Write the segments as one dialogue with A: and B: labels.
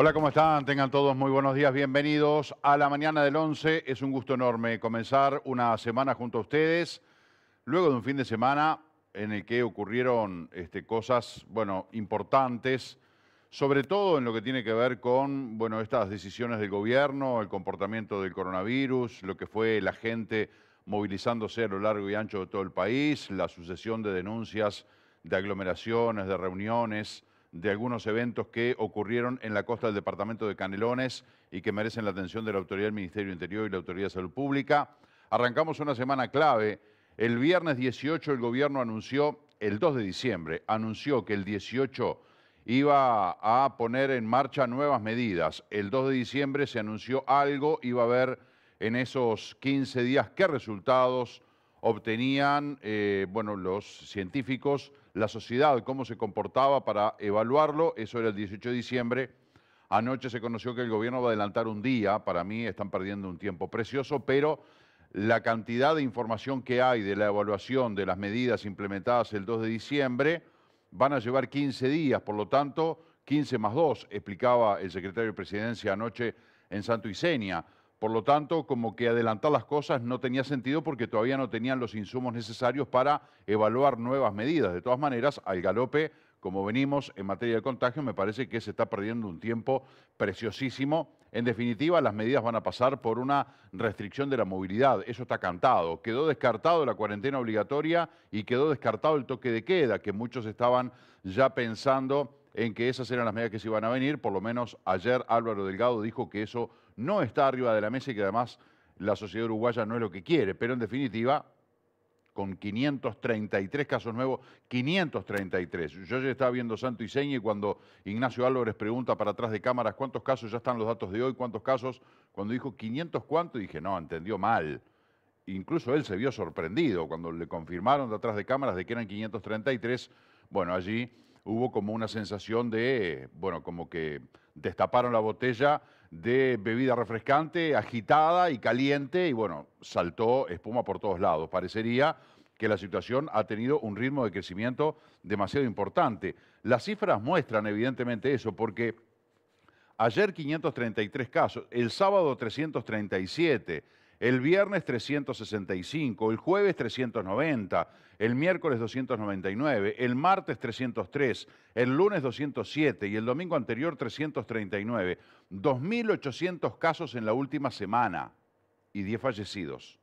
A: Hola, ¿cómo están? Tengan todos muy buenos días, bienvenidos a la mañana del 11. Es un gusto enorme comenzar una semana junto a ustedes, luego de un fin de semana en el que ocurrieron este, cosas, bueno, importantes, sobre todo en lo que tiene que ver con, bueno, estas decisiones del gobierno, el comportamiento del coronavirus, lo que fue la gente movilizándose a lo largo y ancho de todo el país, la sucesión de denuncias de aglomeraciones, de reuniones, de algunos eventos que ocurrieron en la costa del departamento de Canelones y que merecen la atención de la Autoridad del Ministerio Interior y la Autoridad de Salud Pública. Arrancamos una semana clave. El viernes 18 el gobierno anunció, el 2 de diciembre, anunció que el 18 iba a poner en marcha nuevas medidas. El 2 de diciembre se anunció algo, iba a haber en esos 15 días qué resultados obtenían eh, bueno, los científicos la sociedad, cómo se comportaba para evaluarlo. Eso era el 18 de diciembre. Anoche se conoció que el gobierno va a adelantar un día. Para mí están perdiendo un tiempo precioso, pero la cantidad de información que hay de la evaluación de las medidas implementadas el 2 de diciembre van a llevar 15 días. Por lo tanto, 15 más 2, explicaba el secretario de Presidencia anoche en Santo Iseña. Por lo tanto, como que adelantar las cosas no tenía sentido porque todavía no tenían los insumos necesarios para evaluar nuevas medidas. De todas maneras, al galope, como venimos en materia de contagio, me parece que se está perdiendo un tiempo preciosísimo. En definitiva, las medidas van a pasar por una restricción de la movilidad. Eso está cantado. Quedó descartado la cuarentena obligatoria y quedó descartado el toque de queda, que muchos estaban ya pensando en que esas eran las medidas que se iban a venir. Por lo menos ayer Álvaro Delgado dijo que eso no está arriba de la mesa y que además la sociedad uruguaya no es lo que quiere. Pero en definitiva, con 533 casos nuevos, 533. Yo ya estaba viendo Santo y Seña y cuando Ignacio Álvarez pregunta para atrás de cámaras cuántos casos, ya están los datos de hoy, cuántos casos, cuando dijo 500 cuánto, dije, no, entendió mal. Incluso él se vio sorprendido cuando le confirmaron de atrás de cámaras de que eran 533. Bueno, allí hubo como una sensación de, bueno, como que destaparon la botella de bebida refrescante, agitada y caliente, y bueno, saltó espuma por todos lados. Parecería que la situación ha tenido un ritmo de crecimiento demasiado importante. Las cifras muestran evidentemente eso, porque ayer 533 casos, el sábado 337, el viernes 365, el jueves 390, el miércoles 299, el martes 303, el lunes 207 y el domingo anterior 339. 2.800 casos en la última semana y 10 fallecidos.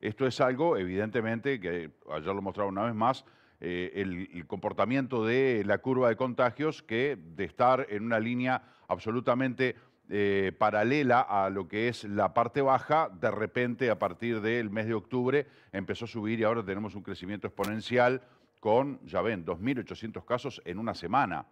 A: Esto es algo, evidentemente, que ayer lo mostraba una vez más, eh, el, comportamiento de la curva de contagios que de estar en una línea absolutamente eh, paralela a lo que es la parte baja, de repente a partir del mes de octubre empezó a subir y ahora tenemos un crecimiento exponencial con, ya ven, 2.800 casos en una semana,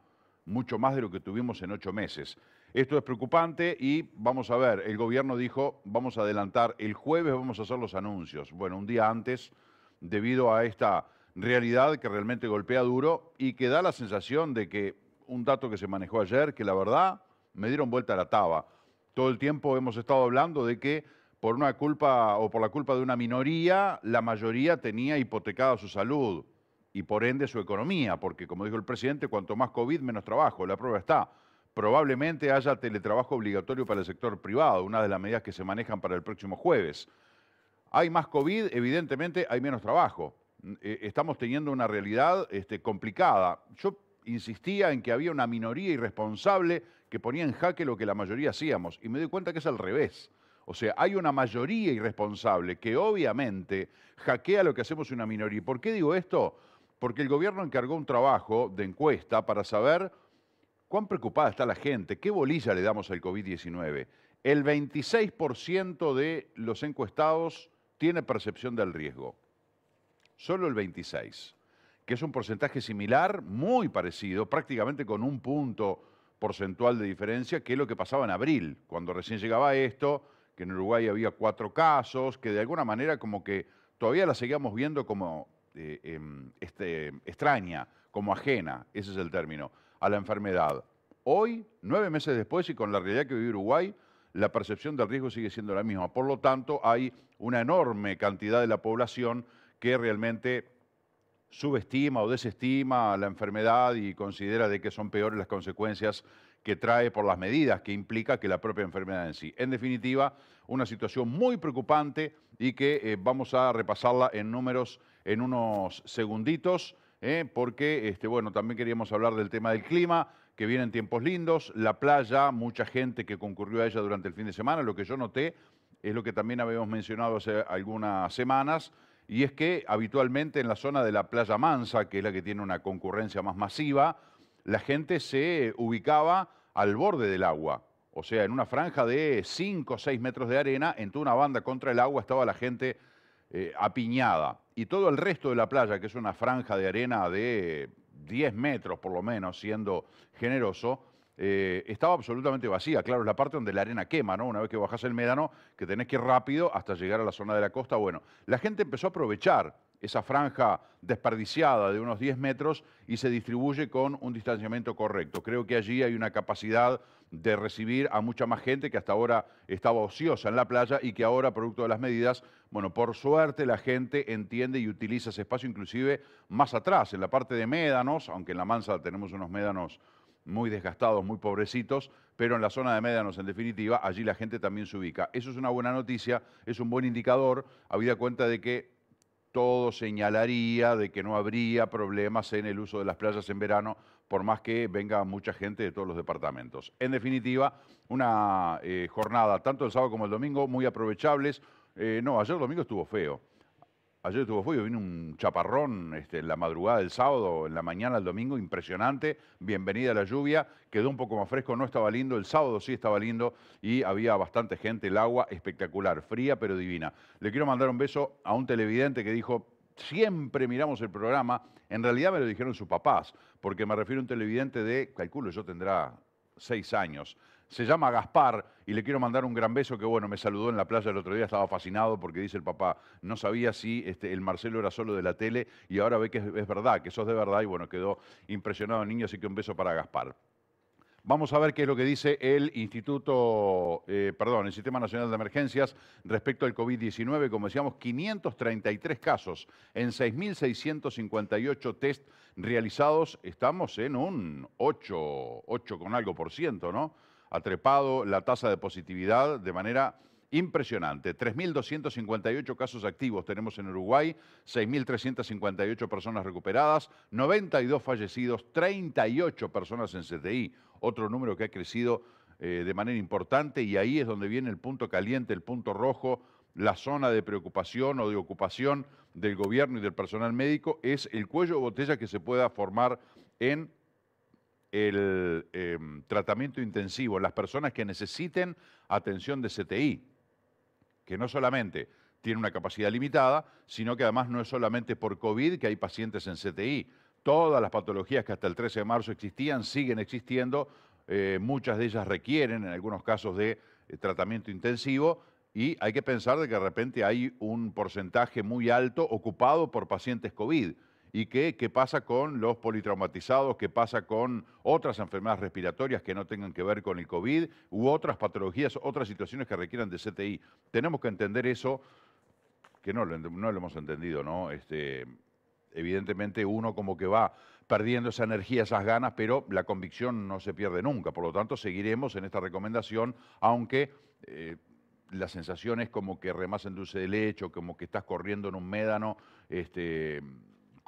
A: mucho más de lo que tuvimos en ocho meses. Esto es preocupante y vamos a ver, el gobierno dijo, vamos a adelantar, el jueves vamos a hacer los anuncios. Bueno, un día antes, debido a esta realidad que realmente golpea duro y que da la sensación de que un dato que se manejó ayer, que la verdad me dieron vuelta a la taba. Todo el tiempo hemos estado hablando de que por una culpa o por la culpa de una minoría, la mayoría tenía hipotecada su salud y por ende su economía, porque como dijo el presidente, cuanto más COVID, menos trabajo. La prueba está. Probablemente haya teletrabajo obligatorio para el sector privado, una de las medidas que se manejan para el próximo jueves. Hay más COVID, evidentemente hay menos trabajo. Eh, estamos teniendo una realidad este, complicada. Yo insistía en que había una minoría irresponsable que ponía en jaque lo que la mayoría hacíamos. Y me doy cuenta que es al revés. O sea, hay una mayoría irresponsable que obviamente hackea lo que hacemos una minoría. ¿Y por qué digo esto? Porque el gobierno encargó un trabajo de encuesta para saber cuán preocupada está la gente, qué bolilla le damos al COVID-19. El 26% de los encuestados tiene percepción del riesgo. Solo el 26% que es un porcentaje similar, muy parecido, prácticamente con un punto porcentual de diferencia, que es lo que pasaba en abril, cuando recién llegaba esto, que en Uruguay había cuatro casos, que de alguna manera como que todavía la seguíamos viendo como eh, em, este, extraña, como ajena, ese es el término, a la enfermedad. Hoy, nueve meses después y con la realidad que vive Uruguay, la percepción del riesgo sigue siendo la misma. Por lo tanto, hay una enorme cantidad de la población que realmente subestima o desestima la enfermedad y considera de que son peores las consecuencias que trae por las medidas que implica que la propia enfermedad en sí. En definitiva, una situación muy preocupante y que eh, vamos a repasarla en números en unos segunditos, eh, porque este, bueno, también queríamos hablar del tema del clima, que vienen tiempos lindos, la playa, mucha gente que concurrió a ella durante el fin de semana, lo que yo noté es lo que también habíamos mencionado hace algunas semanas, y es que habitualmente en la zona de la playa Mansa, que es la que tiene una concurrencia más masiva, la gente se ubicaba al borde del agua. O sea, en una franja de 5 o 6 metros de arena, en toda una banda contra el agua estaba la gente eh, apiñada. Y todo el resto de la playa, que es una franja de arena de 10 metros por lo menos, siendo generoso, eh, estaba absolutamente vacía. Claro, es la parte donde la arena quema, ¿no? Una vez que bajas el médano, que tenés que ir rápido hasta llegar a la zona de la costa. Bueno, la gente empezó a aprovechar esa franja desperdiciada de unos 10 metros y se distribuye con un distanciamiento correcto. Creo que allí hay una capacidad de recibir a mucha más gente que hasta ahora estaba ociosa en la playa y que ahora, producto de las medidas, bueno, por suerte la gente entiende y utiliza ese espacio inclusive más atrás, en la parte de médanos, aunque en la mansa tenemos unos médanos muy desgastados, muy pobrecitos, pero en la zona de médanos, en definitiva, allí la gente también se ubica. Eso es una buena noticia, es un buen indicador, habida cuenta de que todo señalaría de que no habría problemas en el uso de las playas en verano, por más que venga mucha gente de todos los departamentos. En definitiva, una eh, jornada, tanto el sábado como el domingo, muy aprovechables. Eh, no, ayer domingo estuvo feo. Ayer estuvo frío, vino un chaparrón este, en la madrugada del sábado, en la mañana del domingo, impresionante. Bienvenida a la lluvia, quedó un poco más fresco, no estaba lindo. El sábado sí estaba lindo y había bastante gente, el agua espectacular, fría pero divina. Le quiero mandar un beso a un televidente que dijo, siempre miramos el programa. En realidad me lo dijeron sus papás, porque me refiero a un televidente de, calculo, yo tendrá seis años. Se llama Gaspar y le quiero mandar un gran beso que, bueno, me saludó en la playa el otro día, estaba fascinado porque dice el papá, no sabía si este, el Marcelo era solo de la tele y ahora ve que es, verdad, que sos de verdad y, bueno, quedó impresionado el niño, así que un beso para Gaspar. Vamos a ver qué es lo que dice el Instituto, eh, perdón, el Sistema Nacional de Emergencias respecto al COVID-19. Como decíamos, 533 casos en 6.658 test realizados. Estamos en un 8, 8 con algo por ciento, ¿no? Ha trepado la tasa de positividad de manera impresionante. 3.258 casos activos tenemos en Uruguay, 6.358 personas recuperadas, 92 fallecidos, 38 personas en CTI, otro número que ha crecido eh, de manera importante y ahí es donde viene el punto caliente, el punto rojo, la zona de preocupación o de ocupación del gobierno y del personal médico, es el cuello de botella que se pueda formar en el em, tratamiento intensivo, las personas que necesiten atención de CTI, que no solamente tiene una capacidad limitada, sino que además no es solamente por COVID que hay pacientes en CTI. Todas las patologías que hasta el 13 de marzo existían siguen existiendo, eh, muchas de ellas requieren en algunos casos de eh, tratamiento intensivo y hay que pensar de que de repente hay un porcentaje muy alto ocupado por pacientes COVID y qué, qué pasa con los politraumatizados, qué pasa con otras enfermedades respiratorias que no tengan que ver con el COVID u otras patologías, otras situaciones que requieran de CTI. Tenemos que entender eso, que no no lo hemos entendido, ¿no? Este, evidentemente uno como que va perdiendo esa energía, esas ganas, pero la convicción no se pierde nunca. Por lo tanto, seguiremos en esta recomendación, aunque eh, la sensación es como que remas en dulce de leche, como que estás corriendo en un médano, este,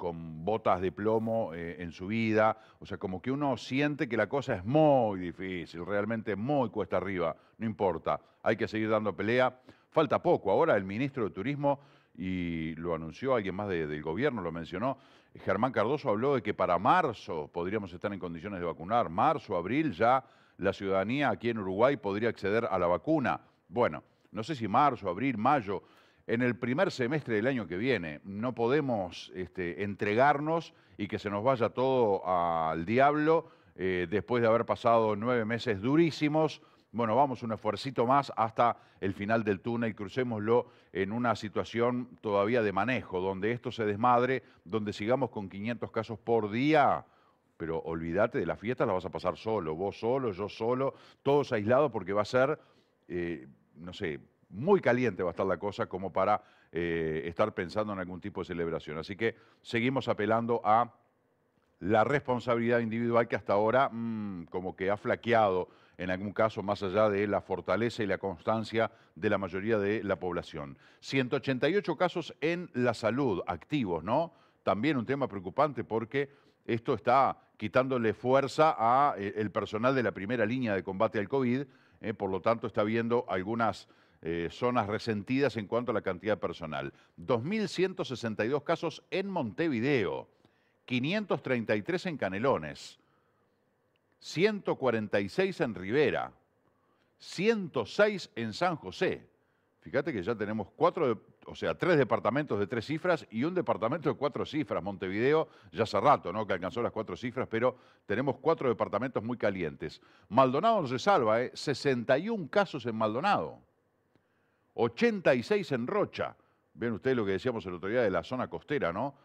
A: con botas de plomo eh, en su vida, o sea, como que uno siente que la cosa es muy difícil, realmente muy cuesta arriba, no importa, hay que seguir dando pelea. Falta poco, ahora el ministro de Turismo, y lo anunció alguien más del gobierno, lo mencionó, Germán Cardoso habló de que para marzo podríamos estar en condiciones de vacunar, marzo, abril ya la ciudadanía aquí en Uruguay podría acceder a la vacuna. Bueno, no sé si marzo, abril, mayo, en el primer semestre del año que viene. No podemos este, entregarnos y que se nos vaya todo al diablo eh, después de haber pasado nueve meses durísimos. Bueno, vamos un esfuercito más hasta el final del túnel, crucémoslo en una situación todavía de manejo, donde esto se desmadre, donde sigamos con 500 casos por día, pero olvídate de las fiestas, las vas a pasar solo, vos solo, yo solo, todos aislados porque va a ser, eh, no sé, muy caliente va a estar la cosa como para eh, estar pensando en algún tipo de celebración. Así que seguimos apelando a la responsabilidad individual que hasta ahora mm, como que ha flaqueado en algún caso más allá de la fortaleza y la constancia de la mayoría de la población. 188 casos en la salud, activos, ¿no? También un tema preocupante porque esto está quitándole fuerza al eh, personal de la primera línea de combate al COVID, eh, por lo tanto está habiendo algunas eh, zonas resentidas en cuanto a la cantidad personal. 2.162 casos en Montevideo, 533 en Canelones, 146 en Rivera, 106 en San José. Fíjate que ya tenemos cuatro, o sea, tres departamentos de tres cifras y un departamento de cuatro cifras. Montevideo ya hace rato, ¿no? Que alcanzó las cuatro cifras, pero tenemos cuatro departamentos muy calientes. Maldonado no se salva, ¿eh? 61 casos en Maldonado. 86 en Rocha. Ven ustedes lo que decíamos el otro día de la zona costera, ¿no?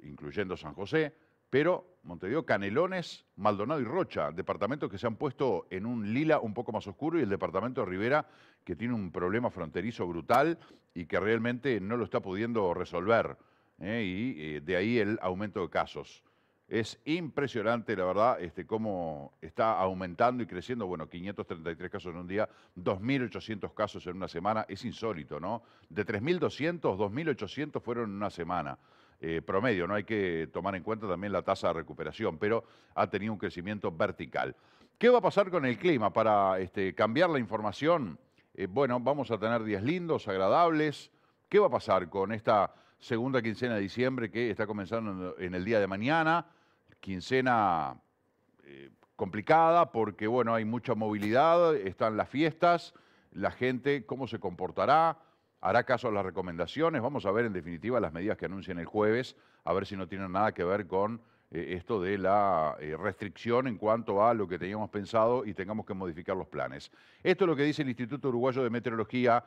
A: Incluyendo San José, pero Montevideo, Canelones, Maldonado y Rocha, departamentos que se han puesto en un lila un poco más oscuro y el departamento de Rivera que tiene un problema fronterizo brutal y que realmente no lo está pudiendo resolver. ¿eh? Y eh, de ahí el aumento de casos. Es impresionante, la verdad, este, cómo está aumentando y creciendo. Bueno, 533 casos en un día, 2.800 casos en una semana. Es insólito, ¿no? De 3.200, 2.800 fueron en una semana. Eh, promedio, no hay que tomar en cuenta también la tasa de recuperación, pero ha tenido un crecimiento vertical. ¿Qué va a pasar con el clima? Para este, cambiar la información, eh, bueno, vamos a tener días lindos, agradables. ¿Qué va a pasar con esta segunda quincena de diciembre que está comenzando en el día de mañana? Quincena eh, complicada porque, bueno, hay mucha movilidad, están las fiestas, la gente, cómo se comportará, hará caso a las recomendaciones. Vamos a ver, en definitiva, las medidas que anuncian el jueves, a ver si no tienen nada que ver con eh, esto de la eh, restricción en cuanto a lo que teníamos pensado y tengamos que modificar los planes. Esto es lo que dice el Instituto Uruguayo de Meteorología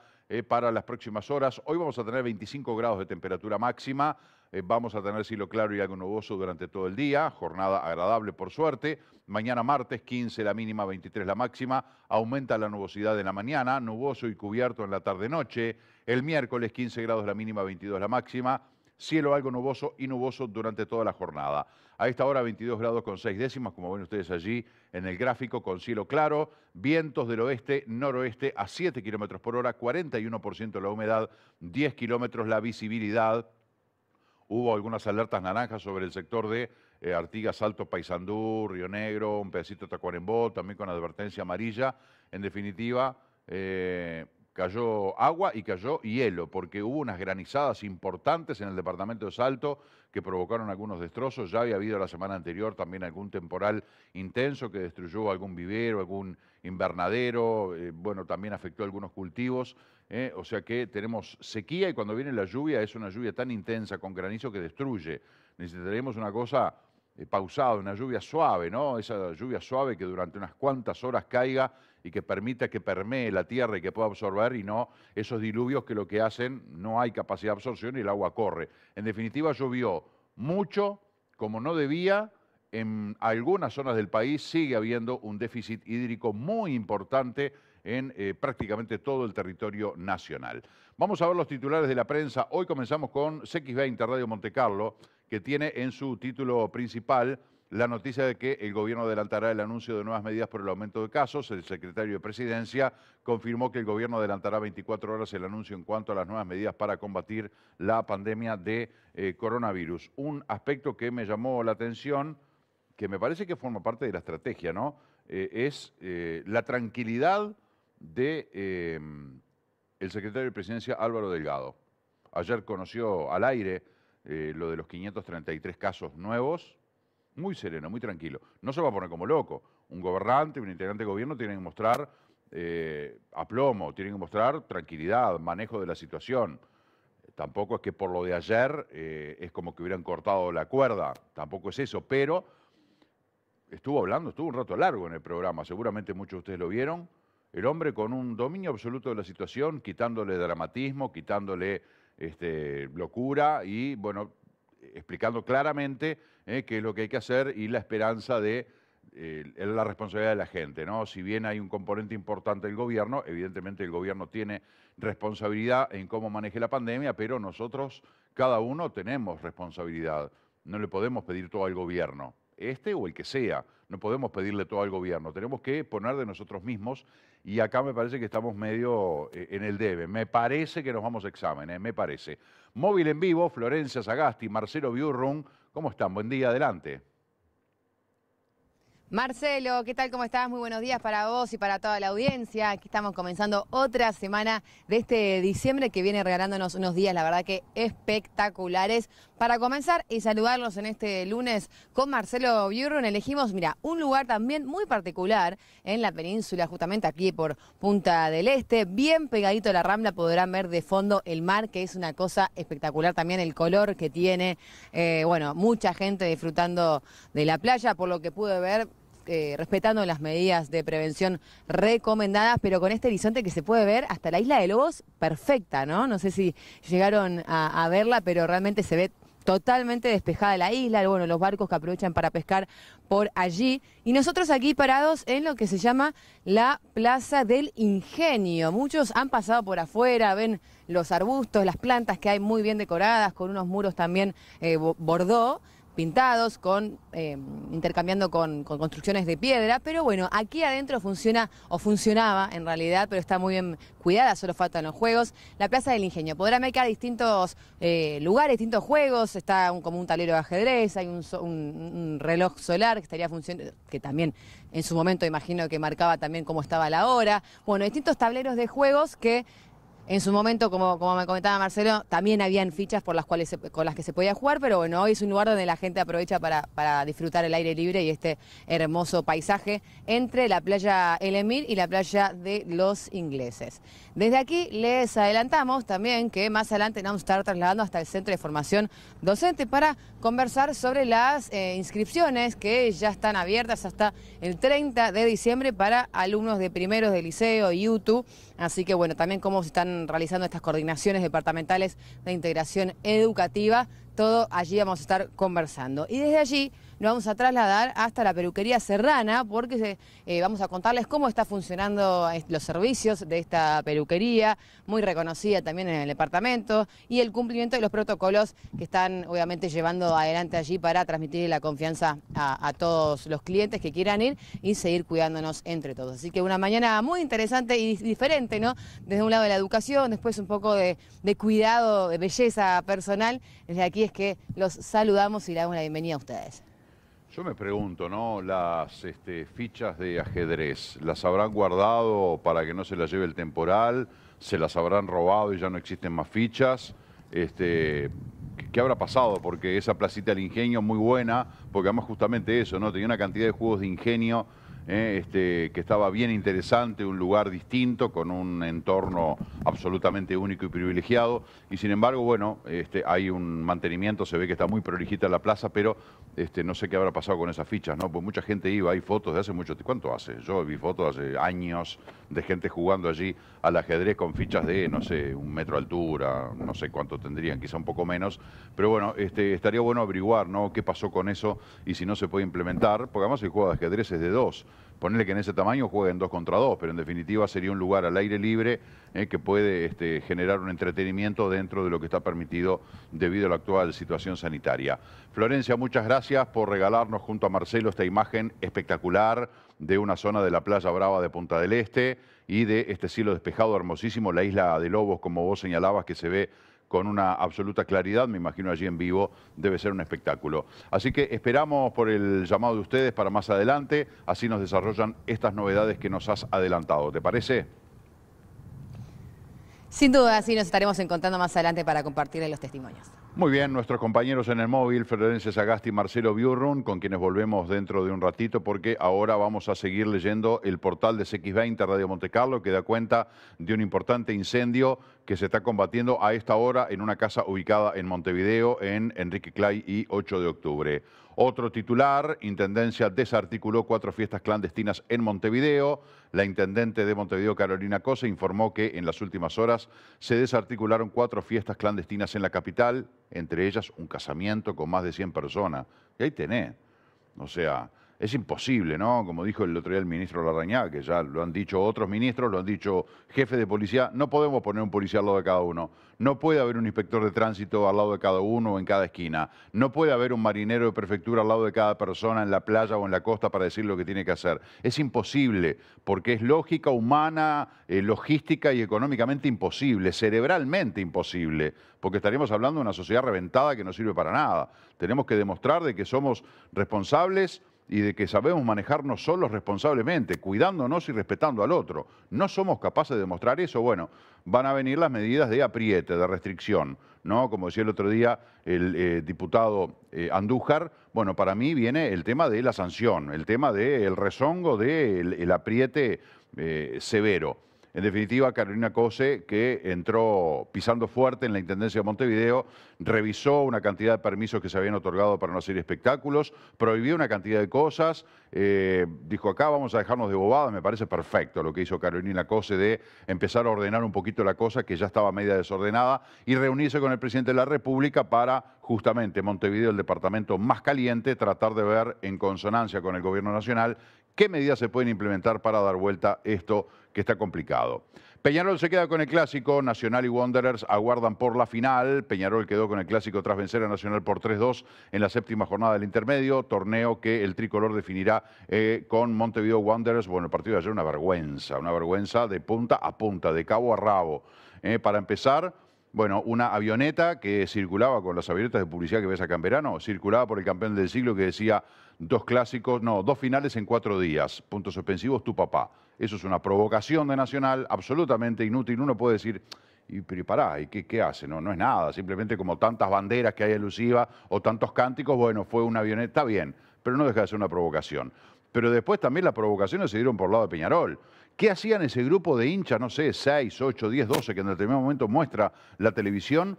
A: para las próximas horas. Hoy vamos a tener 25 grados de temperatura máxima. Eh, vamos a tener cielo claro y algo nuboso durante todo el día, jornada agradable por suerte. Mañana martes 15 la mínima, 23 la máxima, aumenta la nubosidad en la mañana, nuboso y cubierto en la tarde-noche. El miércoles 15 grados la mínima, 22 la máxima, cielo algo nuboso y nuboso durante toda la jornada. A esta hora 22 grados con 6 décimas, como ven ustedes allí en el gráfico, con cielo claro, vientos del oeste, noroeste a 7 kilómetros por hora, 41% la humedad, 10 kilómetros la visibilidad. Hubo algunas alertas naranjas sobre el sector de eh, Artigas Alto Paysandú, Río Negro, un pedacito de Tacuarembó, también con advertencia amarilla. En definitiva, eh, cayó agua y cayó hielo, porque hubo unas granizadas importantes en el departamento de Salto que provocaron algunos destrozos. Ya había habido la semana anterior también algún temporal intenso que destruyó algún vivero, algún invernadero, eh, bueno, también afectó algunos cultivos. ¿eh? o sea que tenemos sequía y cuando viene la lluvia es una lluvia tan intensa con granizo que destruye. Necesitaremos una cosa eh, pausada, una lluvia suave, ¿no? Esa lluvia suave que durante unas cuantas horas caiga y que permita que permee la tierra y que pueda absorber y no esos diluvios que lo que hacen no hay capacidad de absorción y el agua corre. En definitiva, llovió mucho, como no debía, en algunas zonas del país sigue habiendo un déficit hídrico muy importante en eh, prácticamente todo el territorio nacional. Vamos a ver los titulares de la prensa. Hoy comenzamos con CX20 Radio Montecarlo, que tiene en su título principal la noticia de que el gobierno adelantará el anuncio de nuevas medidas por el aumento de casos. El secretario de Presidencia confirmó que el gobierno adelantará 24 horas el anuncio en cuanto a las nuevas medidas para combatir la pandemia de eh, coronavirus. Un aspecto que me llamó la atención, que me parece que forma parte de la estrategia, ¿no? Eh, es la tranquilidad de eh, el secretario de Presidencia Álvaro Delgado. Ayer conoció al aire eh, lo de los 533 casos nuevos, muy sereno, muy tranquilo. No se va a poner como loco. Un gobernante, un integrante de gobierno tiene que mostrar eh, aplomo, tiene que mostrar tranquilidad, manejo de la situación. Tampoco es que por lo de ayer es como que hubieran cortado la cuerda, tampoco es eso, pero estuvo hablando, estuvo un rato largo en el programa, seguramente muchos de ustedes lo vieron el hombre con un dominio absoluto de la situación, quitándole dramatismo, quitándole este, locura y, bueno, explicando claramente eh, qué es lo que hay que hacer y la esperanza de eh, la responsabilidad de la gente. ¿no? Si bien hay un componente importante del gobierno, evidentemente el gobierno tiene responsabilidad en cómo maneje la pandemia, pero nosotros, cada uno, tenemos responsabilidad. No le podemos pedir todo al gobierno, este o el que sea. No podemos pedirle todo al gobierno. Tenemos que poner de nosotros mismos y acá me parece que estamos medio eh, en el debe. Me parece que nos vamos a exámenes, me parece. Móvil en vivo, Florencia Sagasti, Marcelo Biurrun. ¿Cómo están? Buen día, adelante.
B: Marcelo, ¿qué tal? ¿Cómo estás? Muy buenos días para vos y para toda la audiencia. Aquí estamos comenzando otra semana de este diciembre que viene regalándonos unos días, la verdad que espectaculares. Para comenzar y saludarlos en este lunes con Marcelo Biurron, elegimos, mira, un lugar también muy particular en la península, justamente aquí por Punta del Este, bien pegadito a la Rambla, podrán ver de fondo el mar, que es una cosa espectacular también el color que tiene. Eh, bueno, mucha gente disfrutando de la playa, por lo que pude ver eh, respetando las medidas de prevención recomendadas, pero con este horizonte que se puede ver hasta la isla de Lobos, perfecta, ¿no? No sé si llegaron a, verla, pero realmente se ve totalmente despejada la isla, bueno, los barcos que aprovechan para pescar por allí. Y nosotros aquí parados en lo que se llama la Plaza del Ingenio. Muchos han pasado por afuera, ven los arbustos, las plantas que hay muy bien decoradas, con unos muros también eh, bordó pintados, con, eh, intercambiando con, construcciones de piedra, pero bueno, aquí adentro funciona, o funcionaba en realidad, pero está muy bien cuidada, solo faltan los juegos, la Plaza del Ingenio. Podrán ver distintos eh, lugares, distintos juegos, está un, como un tablero de ajedrez, hay un, un reloj solar que estaría funcionando, que también en su momento imagino que marcaba también cómo estaba la hora. Bueno, distintos tableros de juegos que en su momento, como, me comentaba Marcelo, también habían fichas por las cuales con las que se podía jugar, pero bueno, hoy es un lugar donde la gente aprovecha para, para disfrutar el aire libre y este hermoso paisaje entre la playa El Emir y la playa de los ingleses. Desde aquí les adelantamos también que más adelante vamos a estar trasladando hasta el Centro de Formación Docente para conversar sobre las eh, inscripciones que ya están abiertas hasta el 30 de diciembre para alumnos de primeros de liceo y UTU. Así que bueno, también cómo se están realizando estas coordinaciones departamentales de integración educativa. Todo allí vamos a estar conversando. Y desde allí nos vamos a trasladar hasta la peluquería Serrana porque eh, vamos a contarles cómo está funcionando los servicios de esta peluquería, muy reconocida también en el departamento, y el cumplimiento de los protocolos que están obviamente llevando adelante allí para transmitir la confianza a, todos los clientes que quieran ir y seguir cuidándonos entre todos. Así que una mañana muy interesante y diferente, ¿no? Desde un lado de la educación, después un poco de, de cuidado, de belleza personal. Desde aquí es que los saludamos y le damos la bienvenida a ustedes.
A: Yo me pregunto, ¿no? Las este, fichas de ajedrez, ¿las habrán guardado para que no se las lleve el temporal? ¿Se las habrán robado y ya no existen más fichas? Este, ¿Qué habrá pasado? Porque esa placita del ingenio muy buena, porque además justamente eso, ¿no? Tenía una cantidad de juegos de ingenio eh, este, que estaba bien interesante, un lugar distinto, con un entorno absolutamente único y privilegiado. Y sin embargo, bueno, este, hay un mantenimiento, se ve que está muy prolijita la plaza, pero este, no sé qué habrá pasado con esas fichas, ¿no? Pues mucha gente iba, hay fotos de hace mucho tiempo. ¿Cuánto hace? Yo vi fotos hace años de gente jugando allí al ajedrez con fichas de, no sé, un metro de altura, no sé cuánto tendrían, quizá un poco menos. Pero bueno, este, estaría bueno averiguar, ¿no? ¿Qué pasó con eso y si no se puede implementar? Porque además el juego de ajedrez es de dos. Ponerle que en ese tamaño jueguen dos contra dos, pero en definitiva sería un lugar al aire libre eh, que puede este, generar un entretenimiento dentro de lo que está permitido debido a la actual situación sanitaria. Florencia, muchas gracias por regalarnos junto a Marcelo esta imagen espectacular de una zona de la playa Brava de Punta del Este y de este cielo despejado hermosísimo, la isla de Lobos, como vos señalabas, que se ve con una absoluta claridad, me imagino allí en vivo debe ser un espectáculo. Así que esperamos por el llamado de ustedes para más adelante, así nos desarrollan estas novedades que nos has adelantado. ¿Te parece?
B: Sin duda, sí, nos estaremos encontrando más adelante para compartir los testimonios.
A: Muy bien, nuestros compañeros en el móvil, Florencia Sagasti y Marcelo Biurrun, con quienes volvemos dentro de un ratito, porque ahora vamos a seguir leyendo el portal de CX20 Radio Monte Carlo, que da cuenta de un importante incendio que se está combatiendo a esta hora en una casa ubicada en Montevideo, en Enrique Clay y 8 de octubre. Otro titular, Intendencia desarticuló cuatro fiestas clandestinas en Montevideo. La intendente de Montevideo, Carolina Cosa, informó que en las últimas horas se desarticularon cuatro fiestas clandestinas en la capital, entre ellas un casamiento con más de 100 personas. Y ahí tenés. O sea, es imposible, ¿no? Como dijo el otro día el ministro Larrañá, que ya lo han dicho otros ministros, lo han dicho jefes de policía, no podemos poner un policía al lado de cada uno. No puede haber un inspector de tránsito al lado de cada uno o en cada esquina. No puede haber un marinero de prefectura al lado de cada persona en la playa o en la costa para decir lo que tiene que hacer. Es imposible, porque es lógica, humana, eh, logística y económicamente imposible, cerebralmente imposible, porque estaríamos hablando de una sociedad reventada que no sirve para nada. Tenemos que demostrar de que somos responsables y de que sabemos manejarnos solos responsablemente, cuidándonos y respetando al otro. No somos capaces de demostrar eso, bueno, van a venir las medidas de apriete, de restricción, ¿no? Como decía el otro día el eh, diputado eh, Andújar, bueno, para mí viene el tema de la sanción, el tema del rezongo del apriete eh, severo. En definitiva, Carolina Cose, que entró pisando fuerte en la Intendencia de Montevideo, revisó una cantidad de permisos que se habían otorgado para serie de espectáculos, prohibió una cantidad de cosas, eh, dijo acá vamos a dejarnos de bobadas, me parece perfecto lo que hizo Carolina Cose de empezar a ordenar un poquito la cosa que ya estaba media desordenada y reunirse con el presidente de la República para justamente Montevideo, el departamento más caliente, tratar de ver en consonancia con el gobierno nacional qué medidas se pueden implementar para dar vuelta esto que está complicado. Peñarol se queda con el clásico, Nacional y Wanderers aguardan por la final. Peñarol quedó con el clásico tras vencer a Nacional por 3-2 en la séptima jornada del intermedio, torneo que el tricolor definirá eh, con Montevideo Wanderers. Bueno, el partido de ayer una vergüenza, una vergüenza de punta a punta, de cabo a rabo. Eh, para empezar, bueno, una avioneta que circulaba con las avionetas de publicidad que ves acá en verano, circulaba por el campeón del siglo que decía dos clásicos, no, dos finales en cuatro días, puntos suspensivos, tu papá. Eso es una provocación de Nacional absolutamente inútil. Uno puede decir, y pero pará, ¿y qué, hace? No, no es nada, simplemente como tantas banderas que hay elusivas o tantos cánticos, bueno, fue una avioneta, bien, pero no deja de ser una provocación. Pero después también las provocaciones se dieron por el lado de Peñarol. ¿Qué hacían ese grupo de hinchas, no sé, 6, 8, 10, 12, que en determinado momento muestra la televisión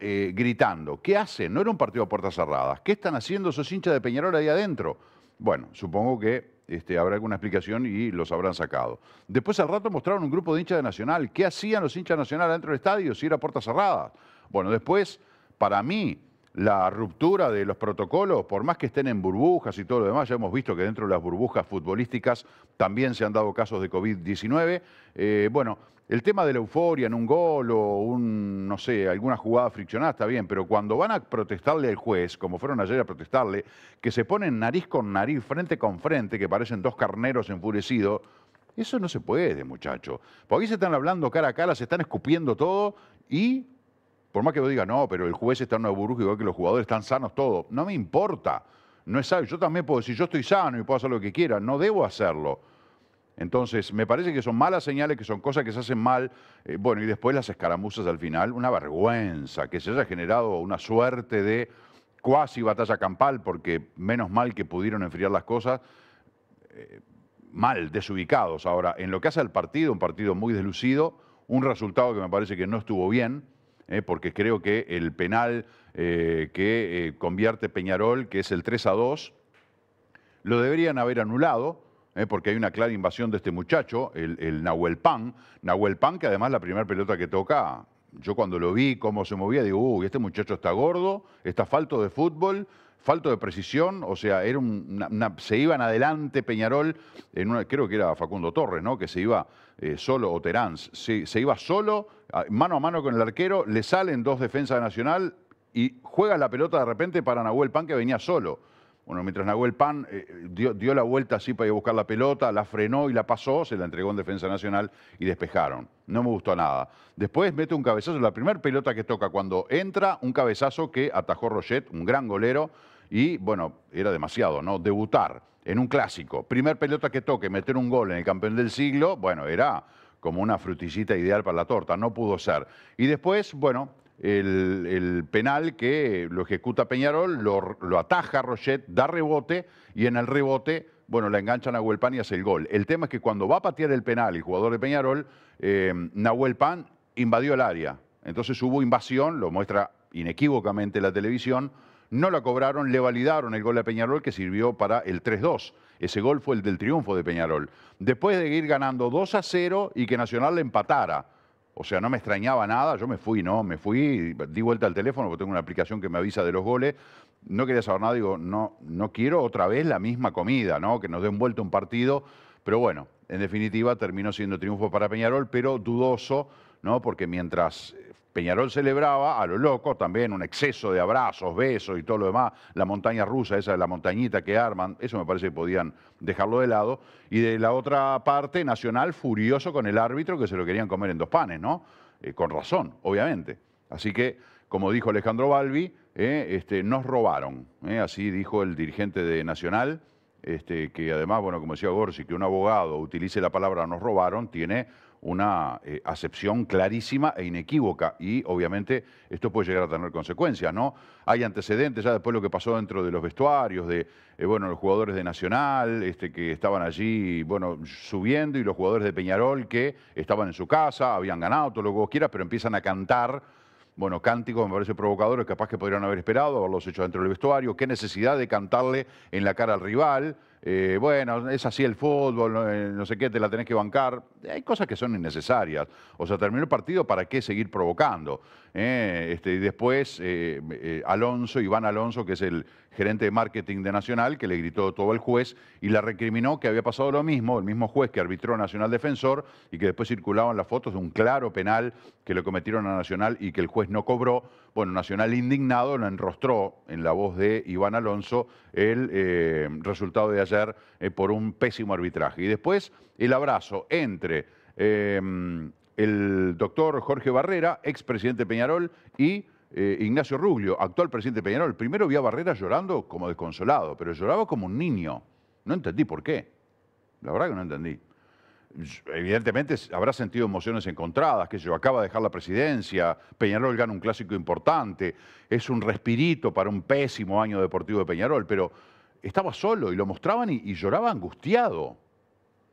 A: eh, gritando? ¿Qué hacen? No era un partido a puertas cerradas. ¿Qué están haciendo esos hinchas de Peñarol ahí adentro? Bueno, supongo que este, habrá alguna explicación y los habrán sacado. Después al rato mostraron un grupo de hinchas de Nacional. ¿Qué hacían los hinchas de Nacional dentro del estadio si era puertas cerradas? Bueno, después, para mí, la ruptura de los protocolos, por más que estén en burbujas y todo lo demás, ya hemos visto que dentro de las burbujas futbolísticas también se han dado casos de COVID-19. Eh, bueno, el tema de la euforia en un gol o un, no sé, alguna jugada friccionada está bien, pero cuando van a protestarle al juez, como fueron ayer a protestarle, que se ponen nariz con nariz, frente con frente, que parecen dos carneros enfurecidos, eso no se puede, muchacho. Porque aquí se están hablando cara a cara, se están escupiendo todo y por más que vos digas, no, pero el juez está en una burbuja igual que los jugadores están sanos todos. No me importa. No es Yo también puedo decir, yo estoy sano y puedo hacer lo que quiera. No debo hacerlo. Entonces, me parece que son malas señales, que son cosas que se hacen mal. Eh, bueno, y después las escaramuzas al final, una vergüenza que se haya generado una suerte de cuasi batalla campal, porque menos mal que pudieron enfriar las cosas. Eh, mal, desubicados. Ahora, en lo que hace al partido, un partido muy deslucido, un resultado que me parece que no estuvo bien. ¿eh? porque creo que el penal que convierte Peñarol, que es el 3 a 2, lo deberían haber anulado, porque hay una clara invasión de este muchacho, el, el Nahuel Pan. Nahuel Pan, que además la primera pelota que toca, yo cuando lo vi, cómo se movía, digo, uy, este muchacho está gordo, está falto de fútbol, falto de precisión, o sea, era una, se iban adelante Peñarol, en una, creo que era Facundo Torres, ¿no? Que se iba eh, solo, o Terán, se, iba solo, mano a mano con el arquero, le salen dos defensas de Nacional y juega la pelota de repente para Nahuel Pan que venía solo. Bueno, mientras Nahuel Pan eh, dio, dio, la vuelta así para ir a buscar la pelota, la frenó y la pasó, se la entregó en Defensa Nacional y despejaron. No me gustó nada. Después mete un cabezazo, la primera pelota que toca cuando entra, un cabezazo que atajó Roget, un gran golero, y bueno, era demasiado, ¿no? Debutar en un clásico, primer pelota que toque, meter un gol en el campeón del siglo, bueno, era como una frutillita ideal para la torta, no pudo ser. Y después, bueno, el, penal que lo ejecuta Peñarol, lo, ataja Rochet, da rebote y en el rebote, bueno, la enganchan a Nahuel Pan y hace el gol. El tema es que cuando va a patear el penal el jugador de Peñarol, eh, Nahuel Pan invadió el área. Entonces hubo invasión, lo muestra inequívocamente la televisión, no la cobraron, le validaron el gol a Peñarol que sirvió para el 3-2. Ese gol fue el del triunfo de Peñarol. Después de ir ganando 2 a 0 y que Nacional le empatara. O sea, no me extrañaba nada, yo me fui, ¿no? Me fui, di vuelta al teléfono porque tengo una aplicación que me avisa de los goles. No quería saber nada, digo, no, no quiero otra vez la misma comida, ¿no? Que nos den vuelta un partido. Pero bueno, en definitiva terminó siendo triunfo para Peñarol, pero dudoso, ¿no? Porque mientras Peñarol celebraba a lo loco también un exceso de abrazos, besos y todo lo demás, la montaña rusa, esa de la montañita que arman, eso me parece que podían dejarlo de lado. Y de la otra parte, Nacional furioso con el árbitro que se lo querían comer en dos panes, ¿no? Eh, con razón, obviamente. Así que, como dijo Alejandro Balbi, eh, este, nos robaron, eh, así dijo el dirigente de Nacional. Este, que además, bueno, como decía Gorsi, que un abogado utilice la palabra nos robaron, tiene una eh, acepción clarísima e inequívoca. Y obviamente esto puede llegar a tener consecuencias, ¿no? Hay antecedentes ya después lo que pasó dentro de los vestuarios, de, eh, bueno, los jugadores de Nacional este, que estaban allí, bueno, subiendo y los jugadores de Peñarol que estaban en su casa, habían ganado, todo lo que vos quieras, pero empiezan a cantar bueno, cánticos me parece provocadores, capaz que podrían haber esperado, haberlos hecho dentro del vestuario, qué necesidad de cantarle en la cara al rival, eh, bueno, es así el fútbol, eh, no, sé qué, te la tenés que bancar. Hay cosas que son innecesarias. O sea, terminó el partido, ¿para qué seguir provocando? Eh, este, y después Alonso, Iván Alonso, que es el gerente de marketing de Nacional, que le gritó todo al juez y le recriminó que había pasado lo mismo, el mismo juez que arbitró Nacional Defensor y que después circulaban las fotos de un claro penal que le cometieron a Nacional y que el juez no cobró. Bueno, Nacional indignado lo enrostró en la voz de Iván Alonso el resultado de ayer eh, por un pésimo arbitraje. Y después el abrazo entre em, el doctor Jorge Barrera, expresidente Peñarol, y eh, Ignacio Ruglio, actual presidente Peñarol. Primero vi a Barrera llorando como desconsolado, pero lloraba como un niño. No entendí por qué. La verdad que no entendí. Evidentemente habrá sentido emociones encontradas, que yo acaba de dejar la presidencia, Peñarol gana un clásico importante, es un respirito para un pésimo año deportivo de Peñarol, pero estaba solo y lo mostraban y, lloraba angustiado.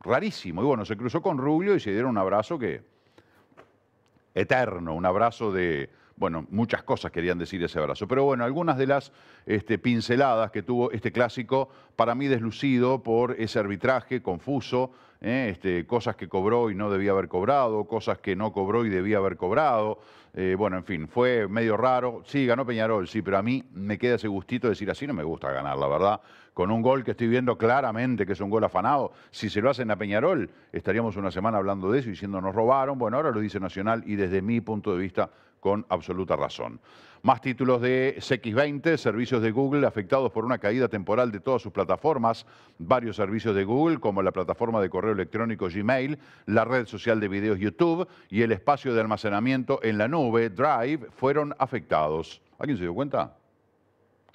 A: Rarísimo. Y bueno, se cruzó con Rubio y se dieron un abrazo que. eterno, un abrazo de. Bueno, muchas cosas querían decir ese abrazo. Pero bueno, algunas de las este, pinceladas que tuvo este clásico, para mí deslucido por ese arbitraje confuso, ¿eh? este, cosas que cobró y no debía haber cobrado, cosas que no cobró y debía haber cobrado. Eh, bueno, en fin, fue medio raro. Sí, ganó Peñarol, sí, pero a mí me queda ese gustito de decir así no me gusta ganar, la verdad. Con un gol que estoy viendo claramente que es un gol afanado. Si se lo hacen a Peñarol, estaríamos una semana hablando de eso y diciendo nos robaron. Bueno, ahora lo dice Nacional y desde mi punto de vista con absoluta razón. Más títulos de CX20, servicios de Google afectados por una caída temporal de todas sus plataformas. Varios servicios de Google, como la plataforma de correo electrónico Gmail, la red social de videos YouTube y el espacio de almacenamiento en la nube Drive, fueron afectados. ¿Alguien se dio cuenta?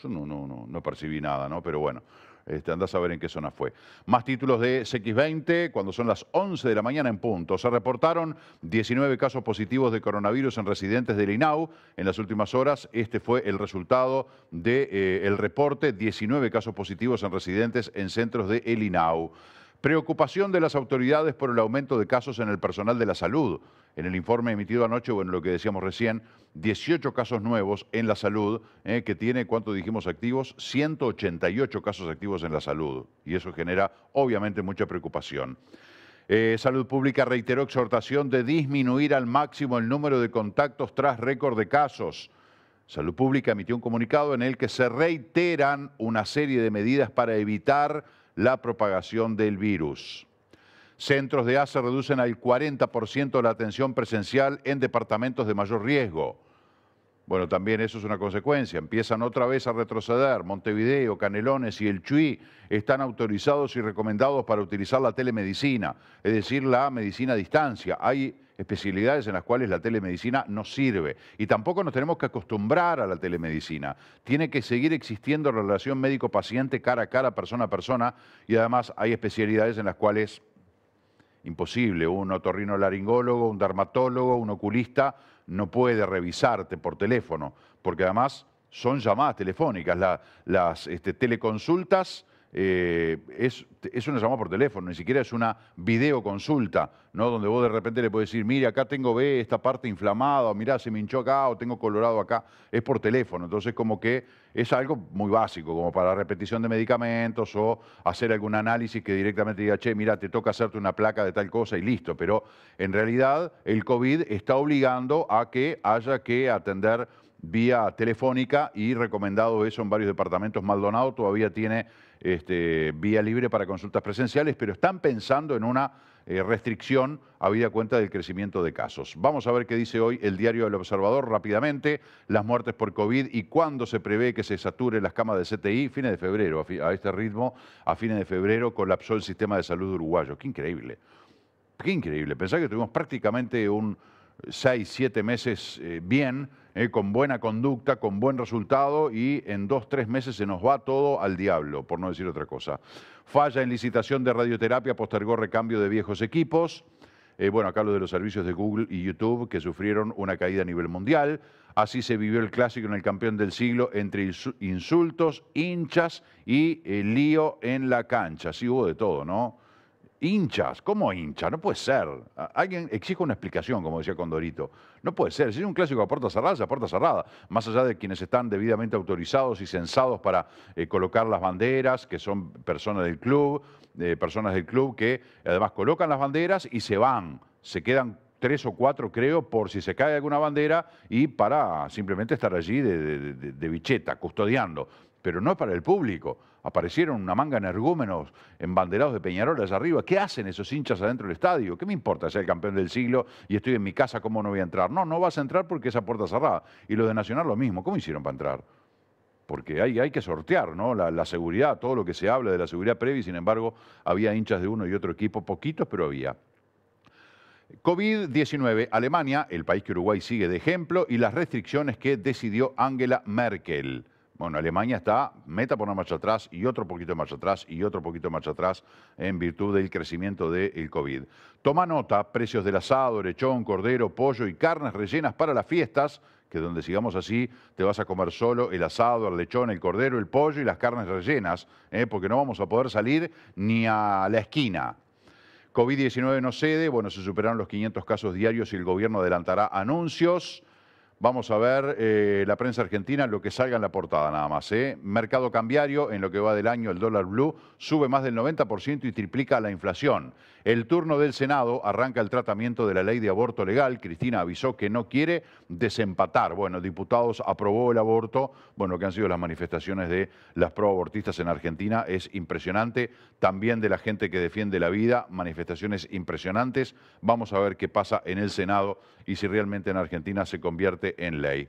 A: Yo no, no, no, no percibí nada, ¿no? Pero bueno. Este, andás a ver en qué zona fue. Más títulos de CX20, cuando son las 11 de la mañana en punto. Se reportaron 19 casos positivos de coronavirus en residentes del INAU. En las últimas horas, este fue el resultado del de, eh, reporte, 19 casos positivos en residentes en centros de el INAU. Preocupación de las autoridades por el aumento de casos en el personal de la salud. En el informe emitido anoche, bueno, lo que decíamos recién, 18 casos nuevos en la salud, eh, que tiene, ¿cuánto dijimos activos? 188 casos activos en la salud. Y eso genera, obviamente, mucha preocupación. Eh, salud Pública reiteró exhortación de disminuir al máximo el número de contactos tras récord de casos. Salud Pública emitió un comunicado en el que se reiteran una serie de medidas para evitar la propagación del virus. Centros de ACE reducen al 40% la atención presencial en departamentos de mayor riesgo. Bueno, también eso es una consecuencia. Empiezan otra vez a retroceder. Montevideo, Canelones y el Chuy están autorizados y recomendados para utilizar la telemedicina, es decir, la medicina a distancia. Hay especialidades en las cuales la telemedicina no sirve. Y tampoco nos tenemos que acostumbrar a la telemedicina. Tiene que seguir existiendo relación médico-paciente cara a cara, persona a persona, y además hay especialidades en las cuales imposible, un otorrinolaringólogo, un dermatólogo, un oculista no puede revisarte por teléfono, porque además son llamadas telefónicas. las este, teleconsultas eh, es, una llamada por teléfono, ni siquiera es una videoconsulta, ¿no? Donde vos de repente le puedes decir, mira, acá tengo B, esta parte inflamada, o mirá, se me hinchó acá, o tengo colorado acá. Es por teléfono. Entonces, como que es algo muy básico, como para repetición de medicamentos o hacer algún análisis que directamente diga, che, mira, te toca hacerte una placa de tal cosa y listo. Pero en realidad el COVID está obligando a que haya que atender vía telefónica y recomendado eso en varios departamentos. Maldonado todavía tiene este, vía libre para consultas presenciales, pero están pensando en una eh, restricción habida cuenta del crecimiento de casos. Vamos a ver qué dice hoy el diario del Observador rápidamente, las muertes por COVID y cuándo se prevé que se saturen las camas de CTI, fines de febrero, a, este ritmo, a fines de febrero colapsó el sistema de salud uruguayo. Qué increíble, qué increíble. Pensá que tuvimos prácticamente un seis, siete meses eh, bien, eh, con buena conducta, con buen resultado y en dos, tres meses se nos va todo al diablo, por no decir otra cosa. Falla en licitación de radioterapia, postergó recambio de viejos equipos. Eh, bueno, acá lo de los servicios de Google y YouTube que sufrieron una caída a nivel mundial. Así se vivió el clásico en el campeón del siglo entre insultos, hinchas y el lío en la cancha. Así hubo de todo, ¿no? Hinchas, ¿cómo hinchas? No puede ser. Alguien exige una explicación, como decía Condorito. No puede ser. Si es un clásico a puerta cerrada, a puerta cerrada. Más allá de quienes están debidamente autorizados y censados para eh, colocar las banderas, que son personas del club, eh, personas del club que además colocan las banderas y se van. Se quedan tres o cuatro, creo, por si se cae alguna bandera y para simplemente estar allí de, de bicheta, custodiando. Pero no es para el público aparecieron una manga de energúmenos embanderados de Peñarol allá arriba. ¿Qué hacen esos hinchas adentro del estadio? ¿Qué me importa ser el campeón del siglo y estoy en mi casa, cómo no voy a entrar? No, no vas a entrar porque esa puerta cerrada. Y los de Nacional lo mismo. ¿Cómo hicieron para entrar? Porque hay, hay que sortear ¿no? La, la, seguridad, todo lo que se habla de la seguridad previa, y sin embargo había hinchas de uno y otro equipo, poquitos, pero había. COVID-19, Alemania, el país que Uruguay sigue de ejemplo, y las restricciones que decidió Angela Merkel. Bueno, Alemania está meta por una marcha atrás y otro poquito de marcha atrás y otro poquito de marcha atrás en virtud del crecimiento del COVID. Toma nota, precios del asado, lechón, cordero, pollo y carnes rellenas para las fiestas, que donde sigamos así te vas a comer solo el asado, el lechón, el cordero, el pollo y las carnes rellenas, ¿eh? porque no vamos a poder salir ni a la esquina. COVID-19 no cede, bueno, se superaron los 500 casos diarios y el gobierno adelantará anuncios. Vamos a ver eh, la prensa argentina, lo que salga en la portada nada más. ¿eh? Mercado cambiario, en lo que va del año, el dólar blue sube más del 90% y triplica la inflación. El turno del Senado arranca el tratamiento de la ley de aborto legal. Cristina avisó que no quiere desempatar. Bueno, diputados aprobó el aborto. Bueno, que han sido las manifestaciones de las proabortistas en Argentina es impresionante. También de la gente que defiende la vida, manifestaciones impresionantes. Vamos a ver qué pasa en el Senado y si realmente en Argentina se convierte en ley.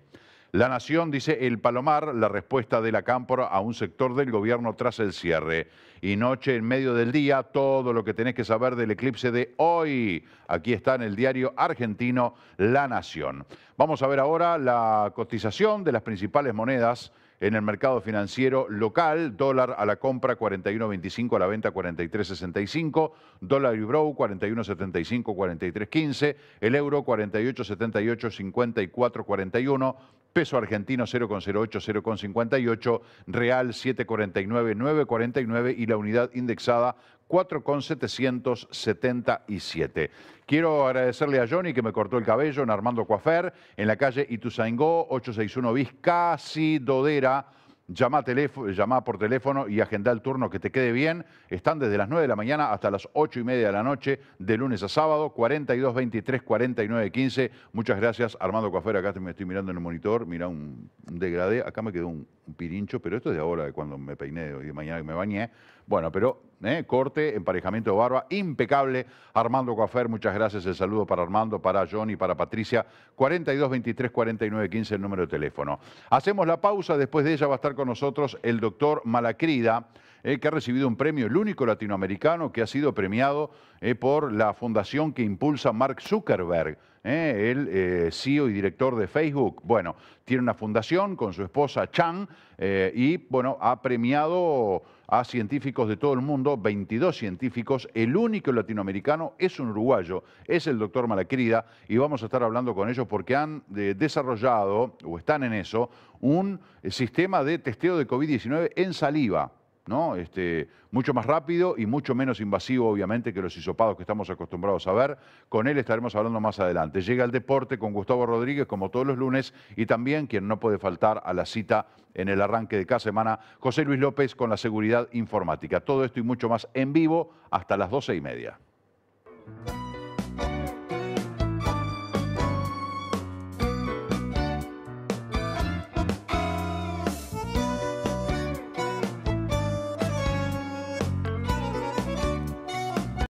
A: La Nación dice el Palomar, la respuesta de la Cámpora a un sector del gobierno tras el cierre. Y noche en medio del día, todo lo que tenés que saber del eclipse de hoy. Aquí está en el diario argentino La Nación. Vamos a ver ahora la cotización de las principales monedas en el mercado financiero local, dólar a la compra 41.25, a la venta 43.65, dólar euro 41.75, 43.15, el euro 48.78, 54.41, peso argentino 0,08, 0,58, real 7,49, 9,49 y la unidad indexada 4,777. Quiero agradecerle a Johnny que me cortó el cabello en Armando Coafer, en la calle Ituzaingó, 861 bis, casi Dodera. Llama, por teléfono y agenda el turno que te quede bien. Están desde las 9 de la mañana hasta las 8 y media de la noche, de lunes a sábado, 42 23 49 15. Muchas gracias, Armando Coafer. Acá me estoy mirando en el monitor, mira un, degradé. Acá me quedó un, pirincho, pero esto es de ahora, de cuando me peiné y de mañana que me bañé. Bueno, pero eh, corte, emparejamiento de barba, impecable. Armando Coafer, muchas gracias. El saludo para Armando, para Johnny, para Patricia. 42 23 49 15 el número de teléfono. Hacemos la pausa, después de ella va a estar con nosotros el doctor Malacrida. Eh, que ha recibido un premio, el único latinoamericano que ha sido premiado eh, por la fundación que impulsa Mark Zuckerberg. ¿eh? el CEO y director de Facebook. Bueno, tiene una fundación con su esposa Chang eh, y, bueno, ha premiado a científicos de todo el mundo, 22 científicos. El único latinoamericano es un uruguayo, es el doctor Malacrida, y vamos a estar hablando con ellos porque han desarrollado, o están en eso, un sistema de testeo de COVID-19 en saliva. ¿No? Este, mucho más rápido y mucho menos invasivo, obviamente, que los hisopados que estamos acostumbrados a ver. Con él estaremos hablando más adelante. Llega el deporte con Gustavo Rodríguez, como todos los lunes, y también quien no puede faltar a la cita en el arranque de cada semana, José Luis López con la seguridad informática. Todo esto y mucho más en vivo hasta las doce y media.